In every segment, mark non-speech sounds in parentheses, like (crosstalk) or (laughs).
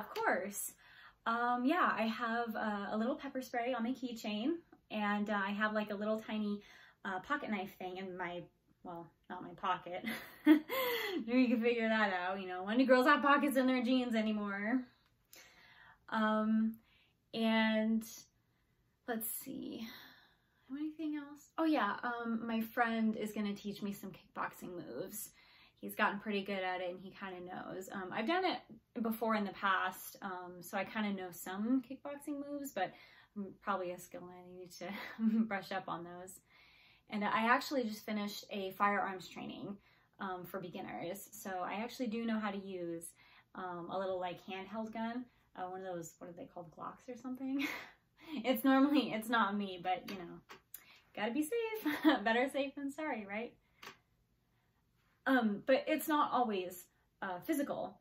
of course. Um, yeah, I have uh, a little pepper spray on my keychain and uh, I have like a little tiny uh, pocket knife thing in my, well, not my pocket. (laughs) you can figure that out, you know, when do girls have pockets in their jeans anymore? Um, and let's see, anything else? Oh yeah, um, my friend is gonna teach me some kickboxing moves. He's gotten pretty good at it and he kind of knows. Um, I've done it before in the past, um, so I kind of know some kickboxing moves, but I'm probably a skill and I need to (laughs) brush up on those. And I actually just finished a firearms training um, for beginners. So I actually do know how to use um, a little like handheld gun, uh, one of those, what are they called, Glocks or something? (laughs) it's normally, it's not me, but you know, gotta be safe. (laughs) Better safe than sorry, right? Um, but it's not always uh, physical.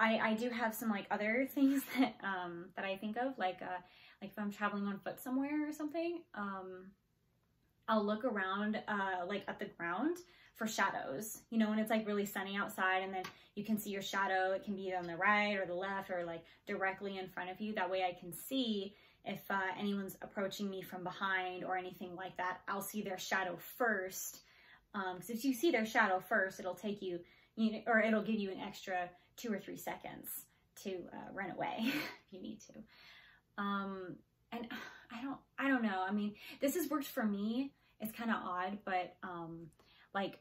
I, I do have some like other (laughs) things that um, that I think of, like uh, like if I'm traveling on foot somewhere or something. Um, I'll look around uh, like at the ground for shadows, you know, when it's like really sunny outside and then you can see your shadow. It can be on the right or the left or like directly in front of you. That way I can see if uh, anyone's approaching me from behind or anything like that. I'll see their shadow first. Because um, if you see their shadow first, it'll take you, you know, or it'll give you an extra two or three seconds to uh, run away (laughs) if you need to. Um, and (sighs) I don't, I don't know. I mean, this has worked for me. It's kind of odd, but um, like,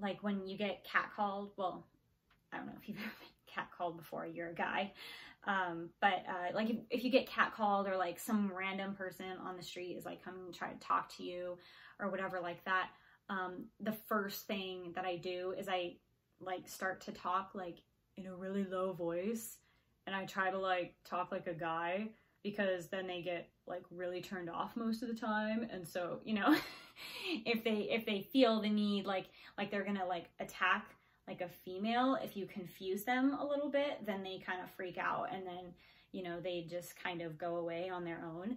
like when you get catcalled, well, I don't know if you've (laughs) ever been catcalled before, you're a guy. Um, but uh, like if, if you get catcalled or like some random person on the street is like coming to try to talk to you or whatever like that, um, the first thing that I do is I like start to talk like in a really low voice and I try to like talk like a guy because then they get like really turned off most of the time and so you know (laughs) if they if they feel the need like like they're gonna like attack like a female if you confuse them a little bit then they kind of freak out and then you know they just kind of go away on their own.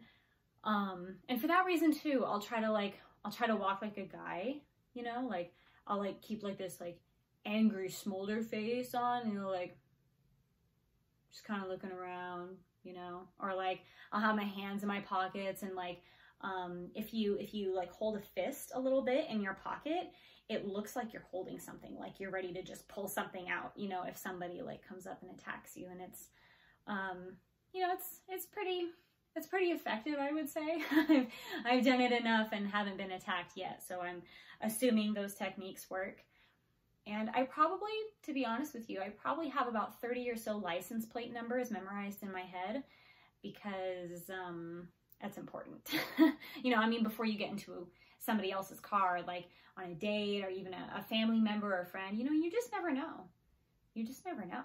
Um and for that reason too i'll try to like i'll try to walk like a guy you know like i'll like keep like this like angry smolder face on you know like just kind of looking around you know, or like I'll have my hands in my pockets and like um, if you if you like hold a fist a little bit in your pocket, it looks like you're holding something, like you're ready to just pull something out, you know, if somebody like comes up and attacks you and it's, um, you know, it's, it's pretty, it's pretty effective, I would say. (laughs) I've, I've done it enough and haven't been attacked yet. So I'm assuming those techniques work. And I probably, to be honest with you, I probably have about 30 or so license plate numbers memorized in my head because um, that's important. (laughs) you know, I mean, before you get into somebody else's car, like on a date or even a, a family member or friend, you know, you just never know. You just never know.